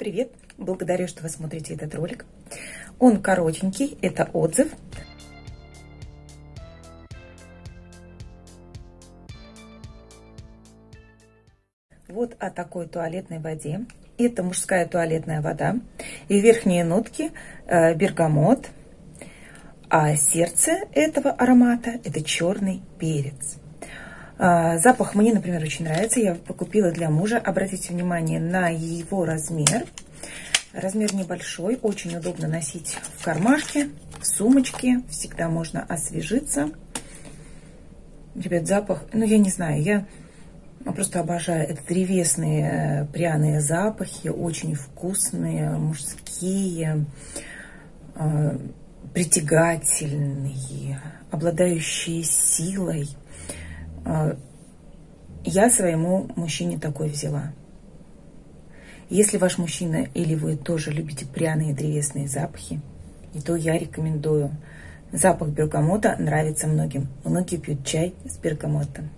Привет! Благодарю, что вы смотрите этот ролик. Он коротенький, это отзыв. Вот о такой туалетной воде. Это мужская туалетная вода. И верхние нотки э, бергамот. А сердце этого аромата это черный перец. А, запах мне, например, очень нравится. Я покупила для мужа. Обратите внимание на его размер. Размер небольшой, очень удобно носить в кармашке, в сумочке. Всегда можно освежиться. Ребят, запах, ну я не знаю, я просто обожаю. Это древесные э, пряные запахи, очень вкусные, мужские, э, притягательные, обладающие силой. А, я своему мужчине такой взяла. Если ваш мужчина или вы тоже любите пряные древесные запахи, то я рекомендую. Запах бергамота нравится многим. Многие пьют чай с бергамотом.